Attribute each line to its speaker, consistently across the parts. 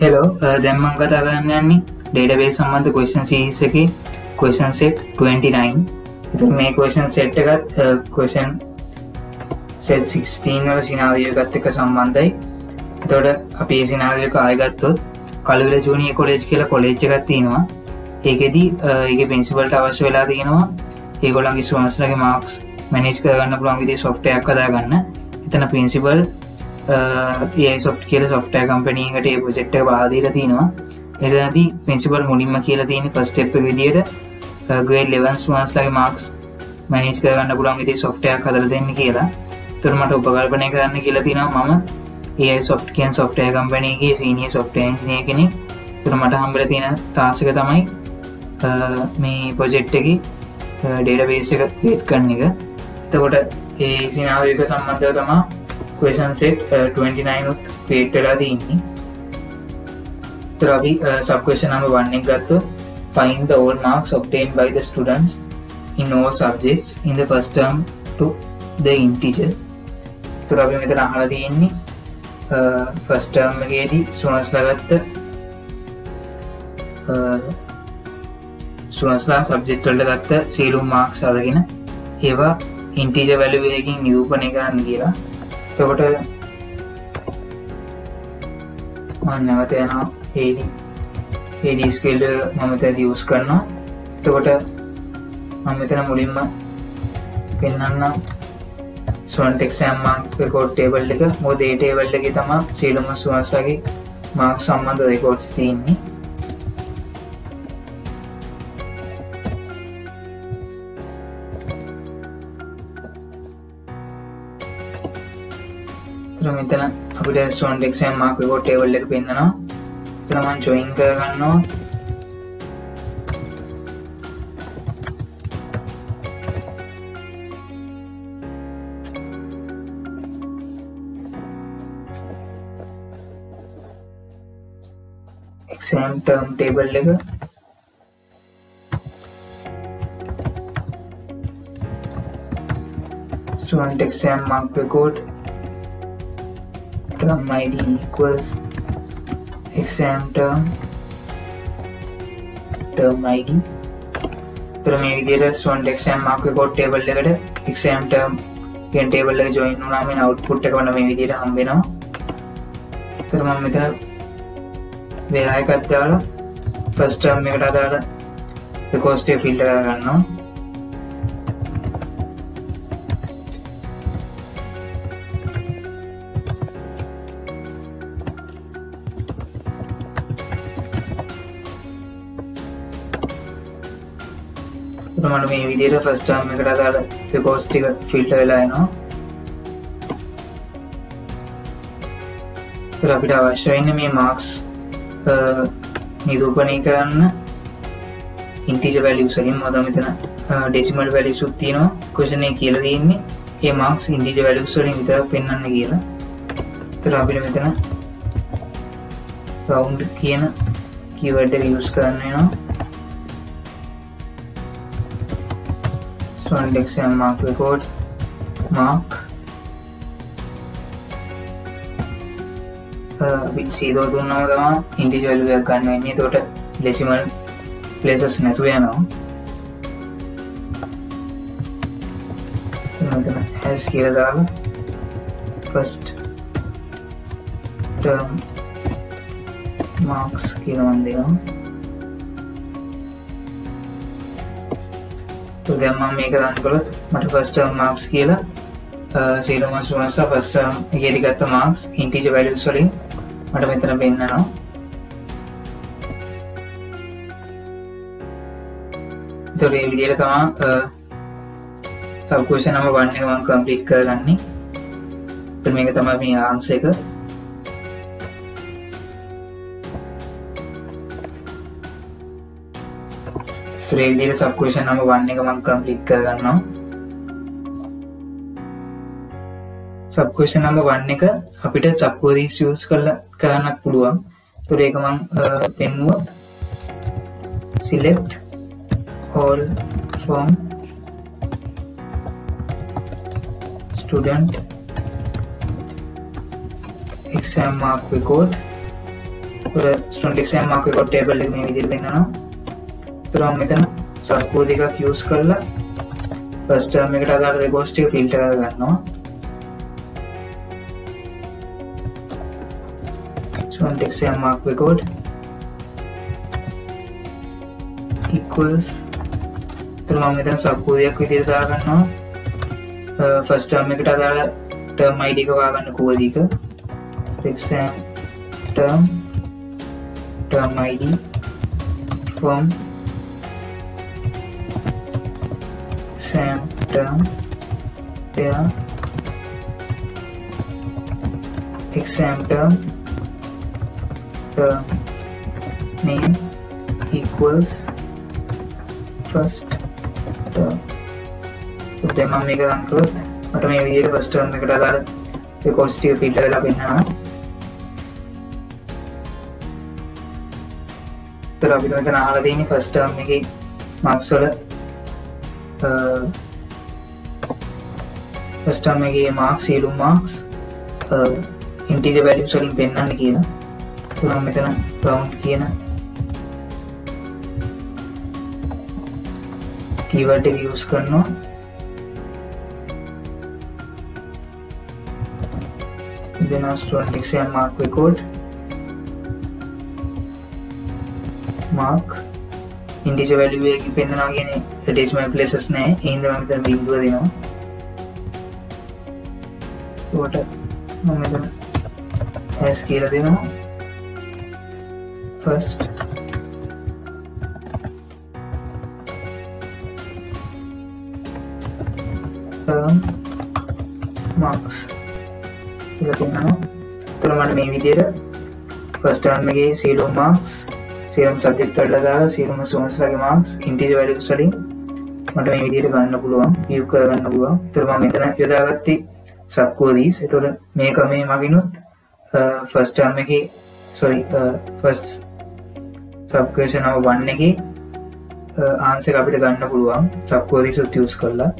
Speaker 1: Hello uh, දැම්මන් කතා කරන්න යන්නේ ඩේටබේ සම්බන්ධ කොස්න් uh, සිහිස එක. කොසන් සෙට් 29 එතු මේ කොෂන් සෙට් එකත් කොෂන් සෙල් 16 වල සිනාදියගත් එක සම්බන්ධයි. එතොට අපේ සිනාදයක ආයගත්තොත් කළුවල ජූනිය කොලේජ් කියලා කොලේච්ච එකත්තිනවා ඒකෙදී ඒක පින්සිපල්ට අවශ්‍ය වෙලා තියෙනවා ඒගොලන්ගේ ස්වන්ස්ලගේ මාක්ස් මැනිස් කරගන්න පුළන් විදි සොෆ්ටයක් කදාගන්න එතන පින්සිපල් ඒ සොෆ් කියල සොෆ්ටය කම්පනීකට ඒ පොජෙක්්ට බාදීල තියෙනවා එදදී පින්සිපල් මුලින්ම කියලා තියෙන පස්ටප් විදියට ග්‍රේඩ් ලෙවන්ස් වන්ස්ලගේ මාක්ස් මැනිස් කරගන්න පුළන් විදි සොෆ්ටයක් කදර දෙන්න කියලා. තුරමට උපකල්පනය කරන්න කියලා තිනවා මම. ඒ සොෆ් කියන් සොෆ්ටය කම්පනයගේ සීනිය සොෆ්ට න්ජනය කෙනෙ තුර මට හම්බල තියෙන තාසක තමයි මේ පොජෙක්් එක ඩේට බේස එක පේට් කරන එක. එතකොට ඒ සිනාවක සම්බන්ධව තමා කසන්සෙක් 29 උත් පේට්ටලා තින්නේ තරබි සබකෂ නම වන්නෙක් ගත්තු find the all marks obtained by the students in all subjects in the first term to the integer. තුරබි මෙතන අහලා තියෙන්නේ ෆස්ටර්ම්ගේදී සුනස් ලගත්ත සුවස්ලා සබ්ජෙක්ටල්ට ගත්ත සියලුම් මාක් සදගෙන ඒවා ඉන්ටිජ වැලුවයකින් නිරූපණය කරන්න කියලා. තකොට නැවත යනවා. ඒදී ඒඩස්කෙල්ඩ මමත දියස් කරනවා. එතකොට මමතන මුලින්ම පෙන්න්න සුවන්ටෙක්ෂෑම්මාක් කෝට් ටේබල් එක මොදේ ටේවල්ලගේ තමා සීලුම සුවස්සගේ මාක් සම්බන්ධ දෙකෝට්ස් තියන්නේ. මෙතන අපිට ස්වන් ෙක්ෂම් මාකකෝ ටේවල් එක පෙන්න්නවා. තනමන් චොයින් කරගන්නවා. එක්ෂම් ටර්ම් ටේබල් එක. ස්වන් exam mark code term id equals exam term. Term id තර මේ විදියට student exam mark code table එකට එක්ෂම් ටර්ම් ගෙන් ටේබල් එක ජොයින් නාම අවට්පුට් එක වන මේ විදියට හම්බෙනවා. තරම මෙතන දෙයායකත්යාල ප්‍රස්ටර්ම් එකට අදාළ කෝස්ටේ ෆිල්ට කරගන්නවා. මට මේ විදියට ෆස්ටාම් එකට අදාළ කෝස් ටික ෆිල්ට වෙලායනවා අපිට අවශ්‍ය වෙන්න මේ මාක්ස් නිරූපණය කරන්න ඉන්ටිජ වැලිසලින් මොද මෙතන ඩෙසිමල් වැලි සුත්තියනවා කොෂණය කියල දන්නේ ඒ මාක්ස් ඉන්ටිජ වැලිස්වලින් විතර පෙන්න්න කියලා. තර අපිට මෙතන රවුන්් කියන කීවඩ ලියස් කරන්නවා index and mark record mark සීදෝ දුන්නම තම ඉන්ටිජල්ලයක් ගන්න වෙන්නේ. තොට ලෙසිමල් පලේසස් නැතුව යනවා. හැස් කියලදාල ෆස්ට ටර්ම් මාක්ස් කියලවන් දෙනවා. දැම්ම මේක දන්න කොළොත් මට ෆස්ටර්ම් මාක්ස් කියලා සීලම සුවස ෆස්ටර්ම් ගෙඩිගත්ත මාක්ස් ඉන්ටිජ වැලිසලින් මට මෙතන පෙන්න්නනවා තොරේ විදියට තමා සබකෝෂ නම වන්නවන් කම්පලික් කරගන්නේ. මේක තම මේ ආන්සේක තුරේවිදිර සබ්කෂන් නම වන්න එක මං කම්පලික් කරගන්නවා. සබ්කෂන් නම වන්න එක අපිට සබ්කෝදී සියස් කරල කරන්නක් පුළුවන්. තුර එක මං පෙන්ුවත් select hall from student exam mark record. ඔර student exam mark code table එක මේ විදිහට පෙන්වනවා ඒතර මම මෙතන සබ්කෝඩ් එකක් යූස් කරලා ෆස්ට් ටර්ම් එකට අදාළ රෙකෝඩ්ස් ටික ෆිල්ටර් කරගන්නවා student exam mark record equals ඒතර මම මෙතන සබ්කෝඩයක් විදිහට දාගන්නවා ෆස්ට් ටර්ම් එකට අදාළ ටර්ම් ID එක හොයාගන්න there exam term term name equals first term දැන් මම මේක රන් කළොත් මට මේ විදිහට ෆස්ට් ටර්ම් එකට අදාළ රෙකෝඩ්ස් ටික ෆිල්ටර් වෙලා පෙන්නනවා තර අපි මෙතන අහලා තියෙන්නේ ෆස්ට් ටර්ම් එකේ මාක්ස් වල ෆස්ට් ටර්ම් එකේ මාක්ස් සියලුම මාක්ස් ඉන්ටිජර් වැලියුස් වලින් පෙන්වන්න කියලා. ඒක මම මෙතන count කියන කීවර්ඩ් එක යූස් කරනවා. දෙනවා student exam mark record mark integer වැලිුවක පෙන්න්නවා ගෙන ඩෙස්මයි පලෙසස් නෑ ඒද මත බින්දුව දෙනවා ට මම ඇස් කියල දෙනවා ෆස්ට මක්ස් පෙන්නවා තුරමට මේ විදියට ෆස්ටර්න්ගේ සීලෝ මාක්ස් සියම් සබ්ජෙක්් ටල්ලදාලා සියලුම සෝන්ස්ලගේ මාක්ස් ඉන්ටිජ වැඩ සලින් මට මේ විදියට ගන්න පුළුවන් යු කරගන්න පුළුවන්. තුරම මෙතන යොදාගත්ති සක්කෝදීස් එතොට මේ කමේ මගිනුත් ෆස්ටර්ම එක සොරි ෆස් සබ්කේෂනාව වන්න එක ආන්සක අපිට ගන්න පුළුවන්. සක්කෝදී සුත් යස් කරලා.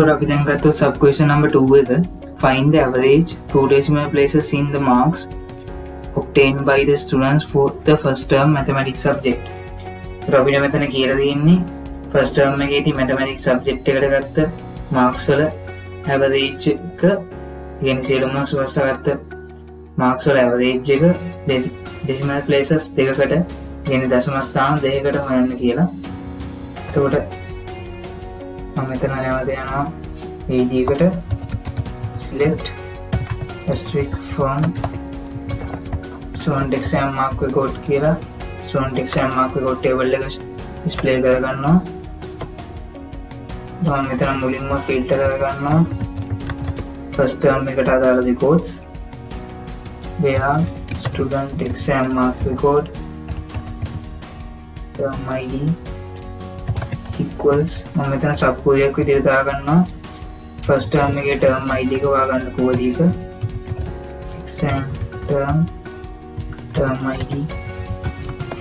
Speaker 1: එතවට අපි දැන්ගත්තු සබ්කේෂන් නම්බ 2 එක. Find the average. Two decimal places in the marks. Obtained by the students for the first term mathematics subject. රබින මෙතන කියල දෙන්නේ ෆස්ටර්ම එකේති මැටමැටික් සබ්ජෙක්් එකට ගත්ත මාක්ස්වල හැවදේච්චක ගෙන සියලුම සුවස්සගත්ත මාක්ස්වල ඇවදේජ් එක දෙසිමල් පලේසස් දෙකකට ගෙන දසමස්ථාන දෙකට හොයන්න කියලා. එතකොට මෙතන නැවත යනවා. ඒදීකට select asterisk from student exam mark code කියලා student exam mark code table එක ස්පලේ කරගන්නවා. දම මෙතන මුලින්ම ෆිල්ට කරගන්නවා. ෆස්ටර්ම් එකට අදාලදි කෝඩ්ස් දෙයා ස්ටඩන්ට එක්ෂම් මාක් කෝඩ් මයිඩී ඉක්වල්ස් මම මෙතන සප්පෝයක් විදිර දාගන්නවා. ෆස්ටර්ම් එක ටර්ම් අයිඩික වාගන්න කෝදීක exam term term id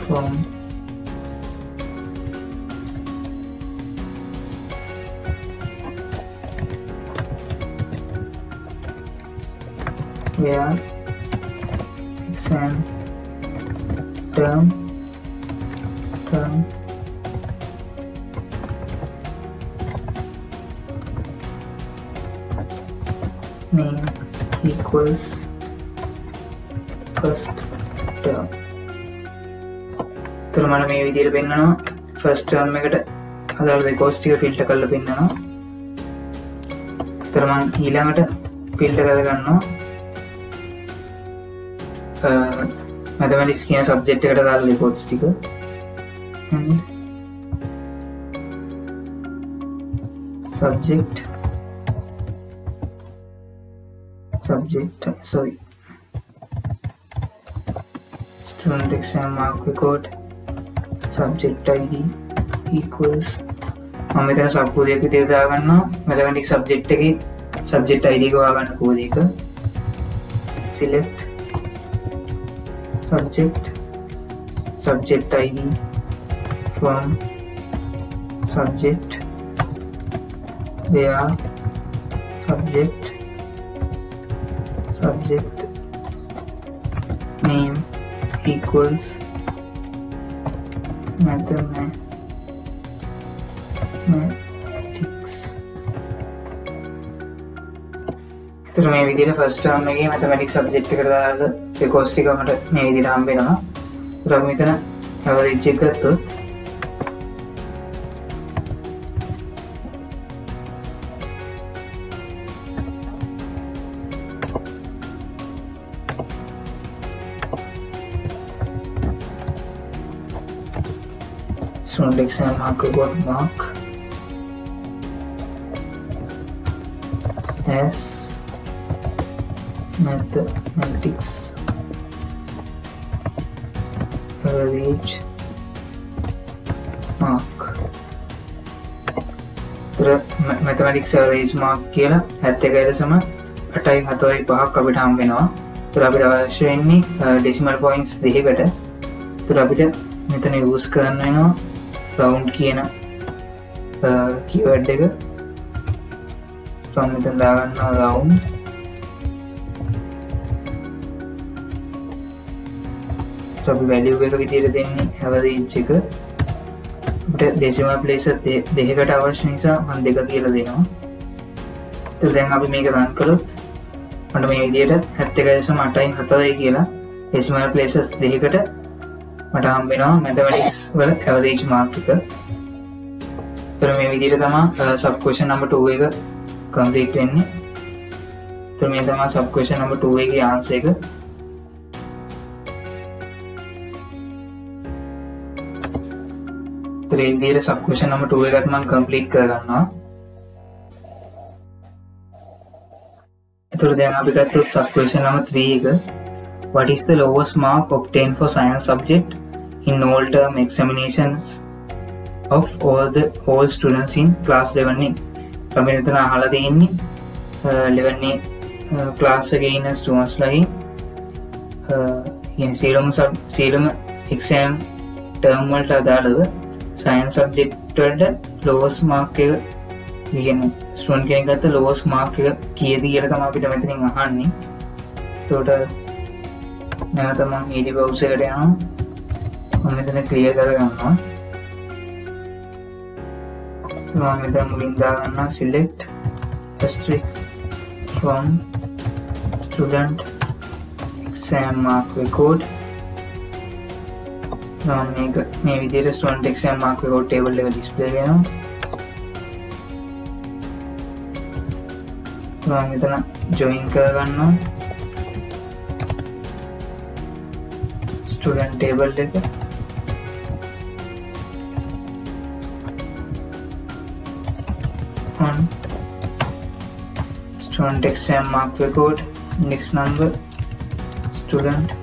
Speaker 1: from where exam term term equals first term. තුර මට මේ විදිර පෙන්න්නවා. ෆස්ට ටර්ම් එකට අදල් රෙකෝස්ටික ෆිල්ට කල්ල පෙන්න්නවා. තරමන් ඊළඟට පිල්ට කරගන්නවා. මැතමටිස් කියන සබ්ජෙක්් එකට දල් රිකෝඩ්ස් ටික. subject subject sorry student exam mark record. Subject id equals. මම මෙතන සබ්කෝඩයක් විදිහට දාගන්නවා මැතමැටික් සබ්ජෙක්ට් එකේ සබ්ජෙක්ට් ID එක හොයාගන්න කෝඩ් එක select. Subject. Subject id from subject. Where subject subject name equals mathematics. තර මේ විදිට ෆස්ටාම්ගේ මැතමටික් සබ්ජෙක්් කරදාල කොස්ටිකමට මේ විදිට හම්බෙනවා රමිතන ඇවරිච්චකත්තුත් student exam mark. Report mark. as mathematics average mark mathematic average mark කියලා ඇත්තකයට සම අටයි හතවයි පහක් අපිට හම් වෙනවා. තුර අපිට අවශ්‍යවෙන්නේ ඩෙසිමල් පොයින්ස් දෙකට තුර අපිට මෙතන යස් කරන්න වෙනවා. රවුන්් කියන uh, කිවඩ් එක. සොන්නතන් දාගන්න රවුන්් සබි වැලිව් එක විදිර දෙන්නේ හැවද ඉච්චක දෙසිම පලේස දෙකට අවශ්‍ය නිසා මන් දෙක කියල දෙනවා. දැන් අපි මේක රන් කළොත් මට මේ විදියට හැත්තකස මටයි හතදයි කියලා එසිම පලේසස් දෙකට මට හම්බෙනවා මැතවැටික්ස් වල ඇවදේජ් මාර්කික තර මේ විදිර තමා සබ්කෝෂ නම්බ ටුව එක කම්පලීට් වෙන්නේ. තර මේ තමා සබ්කෝෂ නම්බ ටුවගේ ආන්සේක ත්‍රේදීර සක්කෝෂ නම ටුව එකත්මන් කම්පලික් කරගන්නවා. එතුර දැන් අපිගත්තු සක්කෝෂ නම ත්‍රී එක What is the lowest mark obtained for science subject in all term examinations of all the all students in class 11 අපි මෙතන අහලා තියෙන්නේ 11 ක්ලාස් එකේ ඉන්න ස්ටුඩන්ට්ස් ලගේ ඉතින් සියලුම සියලුම එක්සෑම් ටර්ම් වලට අදාළව සයන්ස් සබ්ජෙක්ට් වලට ලෝස් මාක් එක කියන්නේ ස්ටුඩන්ට් කෙනෙක් ගත්ත ලෝස් මාක් එක කීයද කියලා තමයි අපිට මෙතනින් අහන්නේ. එතකොට නැවතමන් ඊඩි බව්ස එකට යනවා මෙතන ක්‍රිය කරගන්නවා. මෙත මුලින්දාගන්න සිලෙක්් ස්ට්‍රික් from student exam mark record. මේක මේ විදිර student exam mark code table එක ඩිස්පලේ වෙනවා. මෙතන ජොයින් කරගන්නවා. ස්ටඩන් ටේබල් එක on student exam mark record index number student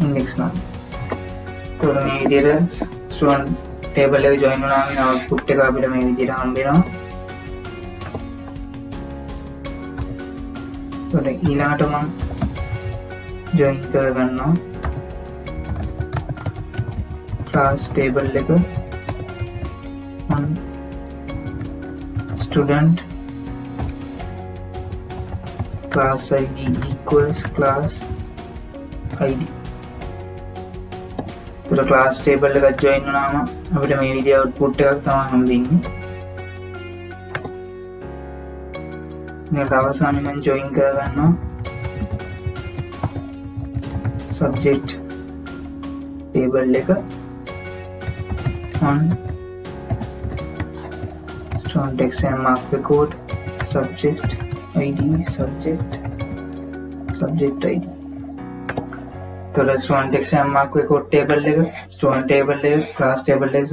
Speaker 1: index number තොර මේ විදියට ස්ටුවන් ටේබල් එක ජොයින් වුණාම අවුට්පුට් එක අපිට මේ විදිහට හම්බ වෙනවා තොට ඊලාට මං ජොයින් කරගන්නවා. ක්ලාස් ටේබල් එක. Student class id equals class id තුර ක්ලාස් ටේබල් එකත් ජොයින් නාම අපිට මේ විදිිය අවට්පුට් එකක් තම හම්දින්නේ මේක අවසානයෙන් ජොයින් කරගන්නවා සබ්ජෙක්ට් ටේබල් එක on strong exam mark record subject id subject subject id තොර student exam mark code table එක ස්ටෝන් ටේබල් එක ක්ලාස් ටේබල් එක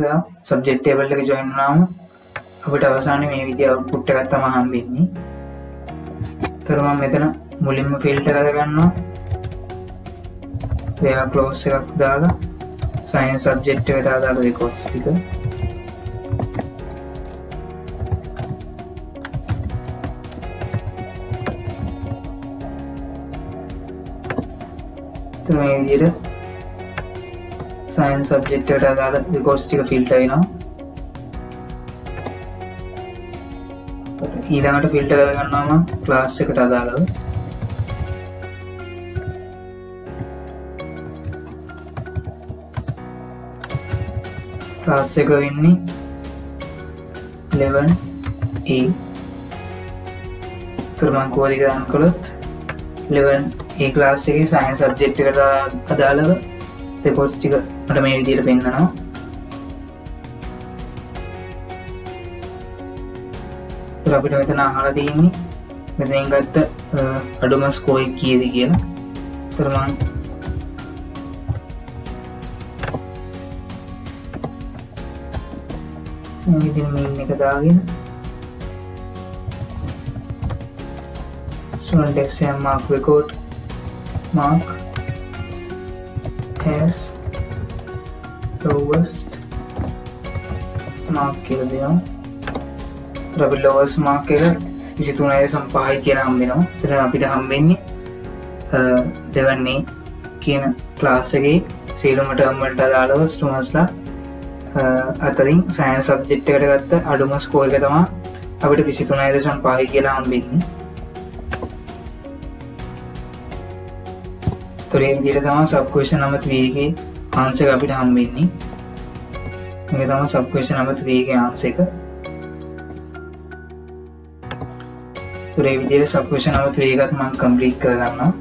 Speaker 1: සබ්ජෙක්් ටේබල් එක ජොයින් නාම අපට අවසාන මේ විදි අවුට්පුට් එකත්තම හම්බෙන්නේ තරම මෙතන මුලින්ම ෆිල්ට කරගන්නවා පයා කලෝස් එකක් දාලා සයින් සබ්ජෙක්් වෙලා දාල රෙකෝඩ්ස් ටික. මේ විදියට සයින් සබ්ජෙක්් වෙලා දාල රෙකෝඩ්ස් ටික ෆිල්ට වෙනවා. ඊළඟට ෆිල්ට කරගන්නාම ක්ලාස් එකට අදාළව. ක්ලාස් එක වෙන්නේ ලෙවන් ඒ කරමන් කෝදි කරන්න කොළොත් ලෙවන් ඒ ක්ලාස් එක සයින් සබ්ජෙක්් එකට අදාළව දෙකොස් ටික මට මේ විදියට පෙන්න්නනවා අපිට මෙතන අහල තියන්නේ මෙතෙන් ගත්ත අඩුම ස්කෝයි කියද කියලා. කරමන් ඉතින් මේ එක දාගෙන student exam mark record mark as lowest mark කියලා දෙනවා. රබි ලෝවස් මාක් එක විසි තුනය සම්පාහයි කියන හම්බෙනවා. තර අපිට හම්බෙන්නේ දෙවන්නේ කියන ක්ලාස්සගේ සීලමට අම්මට අදාළව ස්ටමස්ලා අතරින් සෑන් සබ්ජෙක්්කට ගත්ත අඩුම ස්කෝල්ක තමා අපට පිසිතුනයි දශන් පාහි කියලා හම්බින්න. තොරේ විදිර තම සබ්කේෂ නමත් වේගේ ආන්සක අපිට හම්බෙන්නේ. එක තම සබ්කේෂ නමත් වේගේ ආන්සක තුරේ විදිර සබ්කේෂ නමත් වේගත් මං කම්පලික් කරගන්නවා.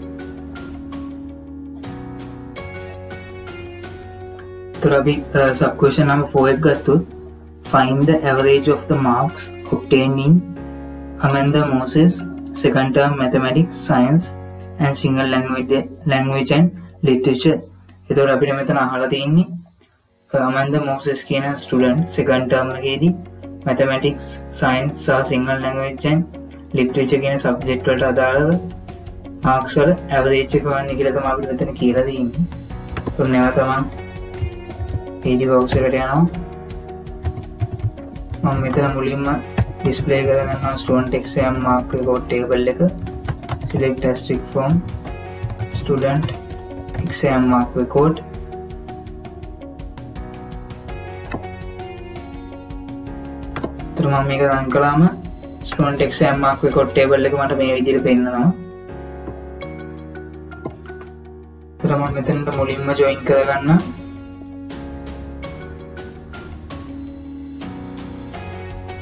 Speaker 1: තුරබි සබ්කෂන් නම ෆෝයක් ගත්තුත් find the average of the marks obtained in Amanda Moses second term mathematics science and single language language and literature. එතවට අපිට මෙතන අහලා තියන්නේ අමන්ද මෝසස් කියන ස්ටඩන්් සකන් ටර්මගේදී මැතමටික්ස් සයින්ස් සහ සිංහල් ලංවෙච්චන් ලිට්‍රේච කියන සබ්ජෙක්්වලට අදාළව මාක්ස්වල ඇවදේච්චක වන්න කියලතම අපිට මෙතන කියලදන්න තුන්නව තමන් පේජි බවසකට යනවා. මම මෙතන මුලින්ම ඩිස්පලේ කරගන්න student exam mark code table එක. Select asterisk from student exam mark code තුරම මේක රන් කලාම ස්ටෝන් ටෙක්ෂම් මාර්ක කොට් ටේබල් එක මට මේ විදිර පෙන්න්නවා. තුරම මෙතැන්ට මුලින්ම ජොයින් කරගන්න.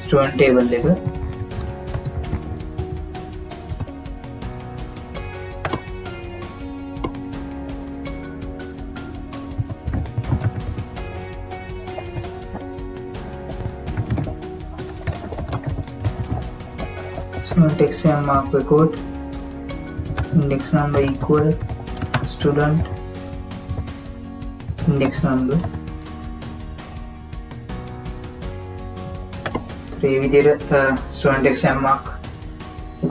Speaker 1: ස්ටුවන් ටේබල් එක. Text and mark record. Index number equal student. Index number. ඒ විදියට ස්ටෝන්ටෙක් සැම්මක්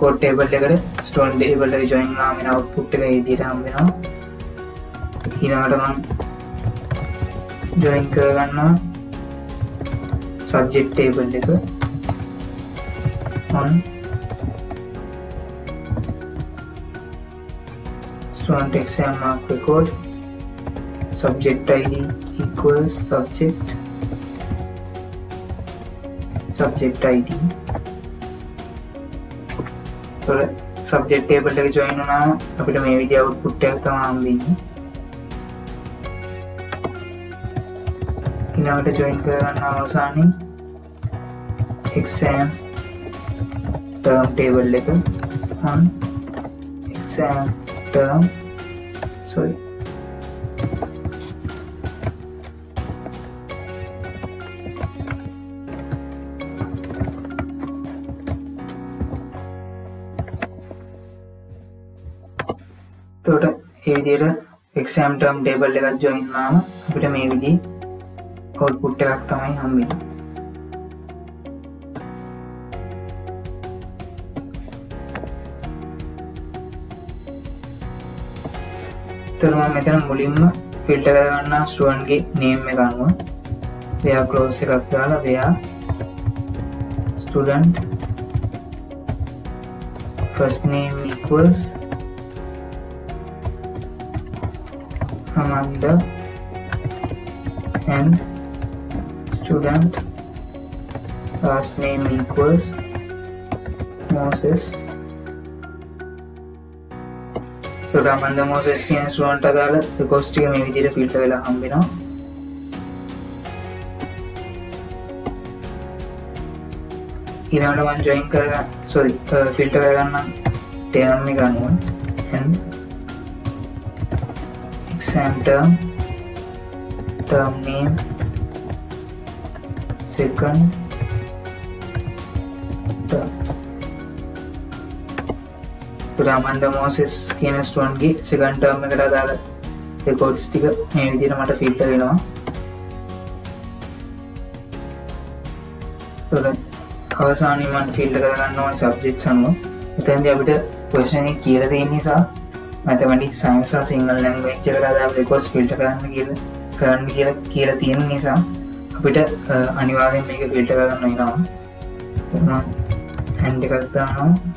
Speaker 1: කොට් ටේබල් එකට ස්ටෝන් ඩේබල්ල ජොයින් නාමෙන අවුට්ට එක ඉදිර හම්බෙනවා ඊනටමන් ජොයින් කරගන්නවා සබ්ජෙක්් ටේබල් එක. on student exam mark record. Subject id equals subject. Subject ID තොර සබ්ජෙක්් ටේබල්ට එක ජොයින් වනා අපිට මේ විදි අවුත් පුට්ටයක් තම හම්බින්න ඉලාට ජොයින් කරගන්න අවසානය එක්සෑම් ටර්ම් ටේබල් එක හන් එක්සෑම් ටර්ම් සොයි තොට ඒ විදියට එක්ෂම් ටර්ම් ටේබල් එකත් ජොයින්නාම අපිට මේ විදි කවුල් පුට්ට එකක් තමයි හම්බිෙන තරම මෙතන මුලින්ම ෆිල්ට කරගන්න ස්ටුවන්ගේ නේම් එක අනුව වයා කලෝස් එකක් දාලා where student first name equals Amanda and student last name equals Moses තොට අමන්ද මෝසස් කියන ස්ුවන්ට දාල කොස්ටිය මේ විදිර ෆිල්ට වෙලා හම්බෙනවා. ඊලාට වන් ජොයින් කරගන්න සොරි ෆිල්ට කරගන්න ටේනම්මි ගන්නුව exam term. term name. second. රාමන්ද Moses කියන ස්ටෝන්ගේ සකන්ටර්ම එකට අදාල රෙකෝඩ්ස් ටික මේ විදිර මට ෆිල්ට වෙනවා. තුළ අවසානීමන් ෆිල්ට කරගන්නවන් සබ්ජෙක්් සනුව එතැන්ද අපිට පර්ෂණය කියල දෙ නිසා මැතමටික් සයින්සා සිංහල් ලැංගවෙච්ච කරදා රෙකෝස් ෆිල්ට කරන්න කියල කරන්න කියල කියල තියෙන නිසා අපිට අනිවාරෙන් මේක ෆිල්ට කරන්න වෙනවා. හැන්ඩිකත්තානවා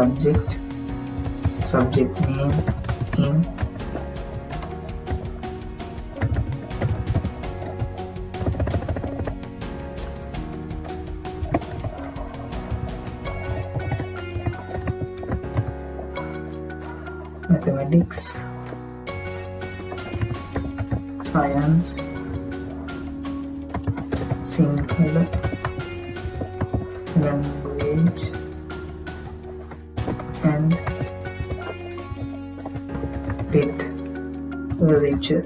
Speaker 1: subject. Subject name. In mathematics. Science. Single language literature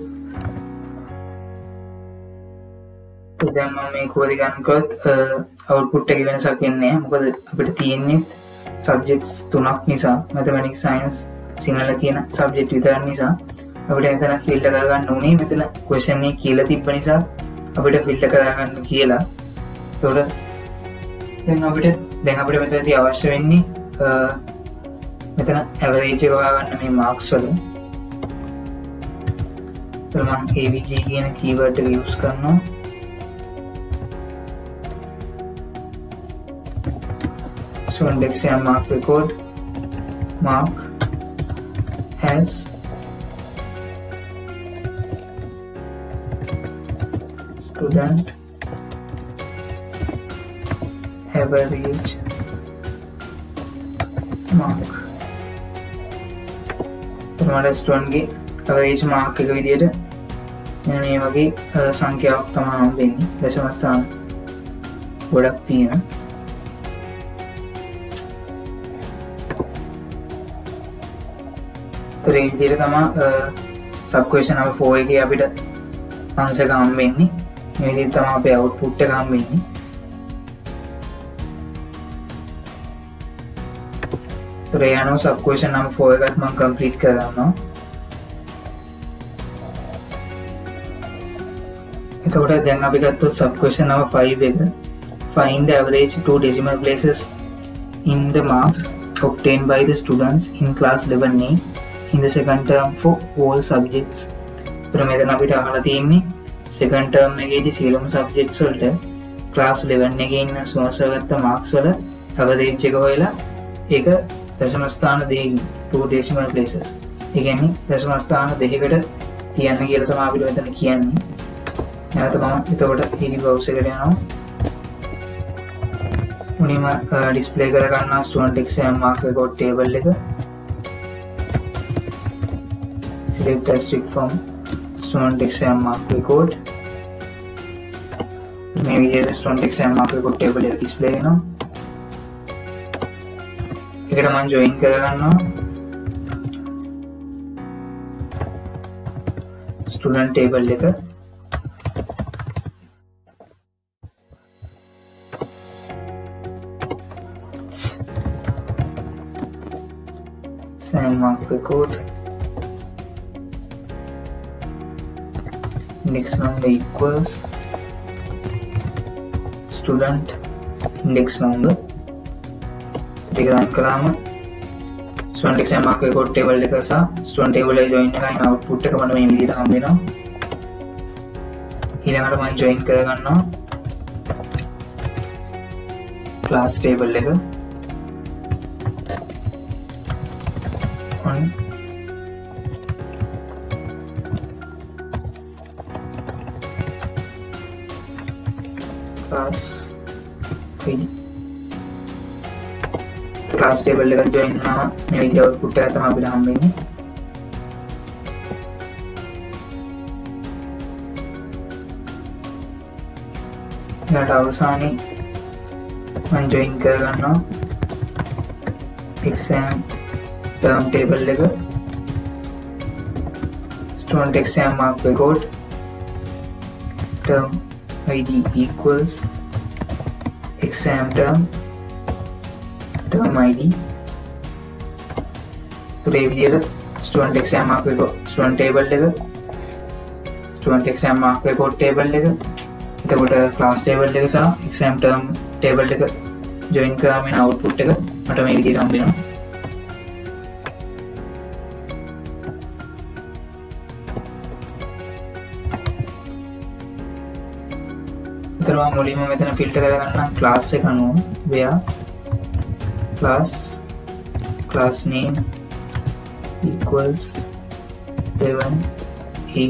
Speaker 1: දැම මේ කෝදි ගන්නකොත් අවුපුට් එක වෙනසක් වෙන්නේ මොකද අපිට තියෙන්නේ සබ්ජෙක්ස් තුනක් නිසා. මැතමැනික් සයින්ස් සිංහල කියන සබ්ජෙක්් විතර නිසා. අපිට එතන ෆිල්ට කරගන්න ඕනේ මෙතන කොෂන්නේ කියල තිබ්බ නිසා අපිට ෆිල්ට කරගන්න කියලා. තොට අපිට දැන් අපිට මෙත ඇති අවශ්‍ය වෙන්නේ මෙතන ඇවරේජකවාගන්න මේ මාක්ස් වලින් මන් ඒවිජ කියන කීවර්ඩ යස් කරනවා සුන්ඩෙක්ෂයන් mark record mark as student average mark මට ස්ටන්ගේ අවරේජ් මාක් එක විදියට මේ වගේ සංඛ්‍යාවක් තමාම් වෙන්නේ දශමස්ථාන ගොඩක් තියෙන තුරේ විදිර තමා සබ්කේෂන ෆෝ එක අපිට අන්සක හම්බෙන්නේ. මේදි තම අප අවුත් පුට්ට හම්බෙන්නේ. රේයනු සබ්කේෂන් නම් ෆෝ එකත් මං කම්පලිට් කරන්නවා එතකොට දැන් අපිගත්තු සබ්කේෂන් නව 5 එක find the average two decimal places in the marks obtained by the students in class 11A in the second term for all subjects තුර මෙතන අපිට අහලා තියෙන්නේ සෙකන් ටර්ම් එකේදී සියලුම සබ්ජෙක්ට්ස් වලට ක්ලාස් 11 එකේ ඉන්න සුවසගත්ත මාක්ස් වල අවදේච් එක හොයලා ඒක දශම ස්ථාන දෙකකින් 2 decimal places. ඒ කියන්නේ දශම ස්ථාන දෙකකට තියන්න කියලා තමයි අපිට මෙතන කියන්නේ. නැවත මම එතකොට හිලි බවුස් එකට යනවා. මුලින්ම ඩිස්ප්ලේ කරගන්නවා student exam mark record table එක. select district from student exam mark record මේ විදිහට student exam mark record table එක display වෙනවා. එකට මම join කරගන්නවා. student table එක. Exam mark record index number equals student. Index number ටික run කලාම student exam mark record table එක සහ ස්ටන් ටේබල් එකේ ජොයින් එකයි අවුට්පුට් එක මට මේ විදිහට හම්බ වෙනවා ඊළඟට මම ජොයින් කරගන්නවා ක්ලාස් ටේබල් එක ක්ලාස් ටේබල් එක ජොයින් වුණාම මේ විදිහ අවුට්පුට් එක තමයි අපිට හම්බෙන්නේ ඊට අවසානයේ මම ජොයින් කරගන්නවා exam term table එක. student exam mark record. term id equals exam term term id ඒ විදිහට student exam mark student table එක. Student exam mark record table එක. එතකොට ක්ලාස් ටේබල් එක සහ එක්ෂෑම් ටර්ම් ටේබල් එක ජොයින් කරාමෙන් අවුට්පුට් එක මට මේ විදිහට හම්බෙනවා එතරවා මුලින්ම මෙතන ෆිල්ට කරගන්න ක්ලාස් එක අනුව. වයා class class name equals 11 a.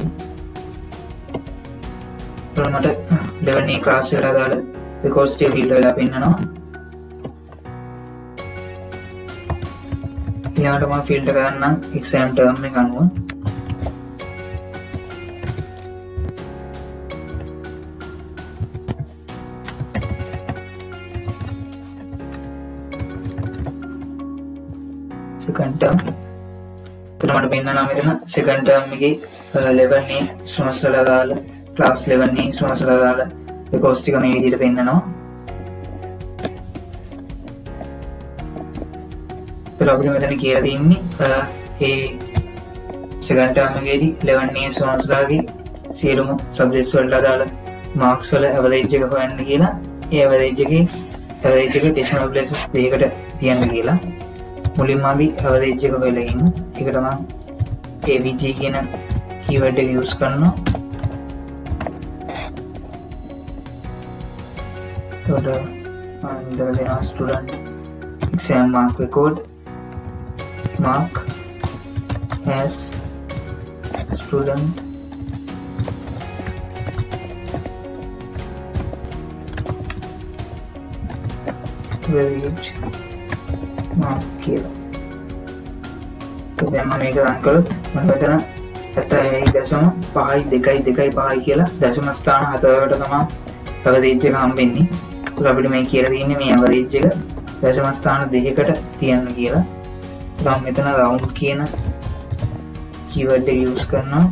Speaker 1: මට දෙවන්නේ ක්ලාස් එකට අදාළ රෙකෝඩ්ස් ටික ෆිල්ටර් වෙලා පෙන්නනවා ඊළඟට මම ෆිල්ටර් කරන්නම් එක්සෑම් ටර්ම් එක අනුව සකන්ටම් තුරමට පෙන්න්න නමතන සකන්ටම්ගේ ලෙවන්නේ සුමස්ලදාල ක්ලාස් ලෙවන්නේ සුමසලදාල කෝස්ටික මේ විදිට පෙන්න්නනවා අපිට මෙතන කියල තින්නේ uh, ඒ සකන්ටාමගේදී ලෙවන්නේ සුමස්ලාගේ සියලුම සබ්ජෙස්වල්ට අදාල මාක්ස්වල ඇවදේජ්ජක හොයන්න කියලා ඒ අවදේජ්ජගේ ඇවදේජක ටිස්ම ලෙසස් දේකට තියන්න කියලා. මුලින්ම අපි අවදේච්චක වෙලඉන්න එකටම AVG කියන කීවඩ යස් කරන්න තොට ඉදර දෙෙන student exam mark record mark as student very කියලා දැම මේක රන්කලොත් මතන ඇතයි දශම පහයි දෙකයි දෙකයි පහයි කියලා දශමස්ථාන හතවට තමා පැවදේච්චක හම්බෙන්නේ. අපිට මේ කියල තියන්නේ මේ අවරේච්චක දශමස්ථාන දෙකට තියන්න කියලා. ගම් මෙතන රවුන්් කියන කීවඩ්ඩ යස් කරනවා.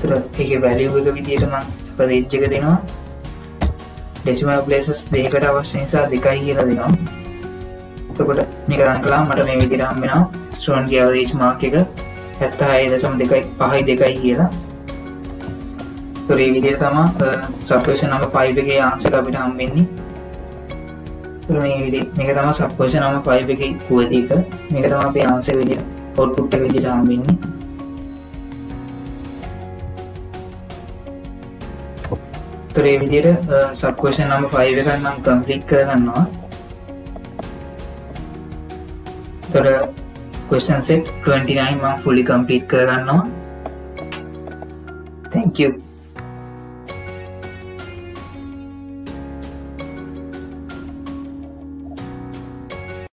Speaker 1: තර එක වැලියක විදියට මං ප්‍රදේච්චක දෙනවා. ඩෙසිම ප්ලේසස් දෙකට අවශ්‍ය නිසා දෙකයි කියලා දෙනවා. එතකොට මේක රන් කලා මට මේ විදිර හම්බෙනවා ස්ුවන්ගේ අවදේශ මාක එක හැත්තා අය දසම දෙකයි පහයි දෙකයි කියලා. තුරේ විදිර තමා සපේෂ නම පයිපගේ ආන්සක අපිට හම්බෙන්නේ මේ විදි මේක තම සපෝෂ නම පයිපගේ පුවදක මේක තම අපේ ආන්ස විදි ඔොට්පුට්ට විදිට හම්බෙන්නේ තුරේ විදියට සක්කෝෂ නම පයිවකන්නම් කම්පලික් කරගන්නවා. තොර question set 29 මං fully complete කරගන්නවා. Thank you.